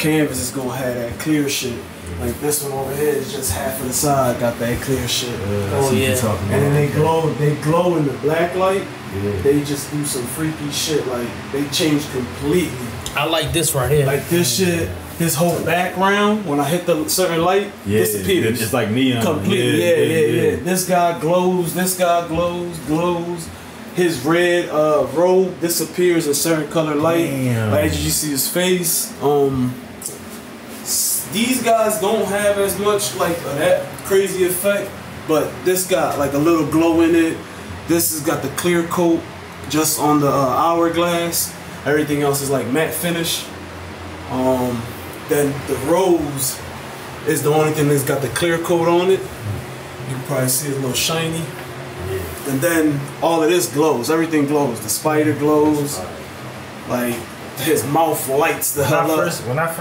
canvas is gonna have that clear shit. Like this one over here is just half of the side got that clear shit. Oh yeah. And then they glow, they glow in the black light. Yeah. They just do some freaky shit. Like they change completely. I like this right here. Like this shit, this whole background when I hit the certain light Yeah, disappears. It's like neon. completely. Yeah yeah, yeah, This guy glows. This guy glows, glows. His red uh, robe disappears in certain color light. Damn. Like as you see his face. Um, s- these guys don't have as much like of that crazy effect, but this got like a little glow in it. This has got the clear coat just on the uh, hourglass. Everything else is like matte finish. Um, then the rose is the only thing that's got the clear coat on it. You can probably see it's a little shiny. And then all of this glows. Everything glows. The spider glows. Like his mouth lights the When hell up. first when I first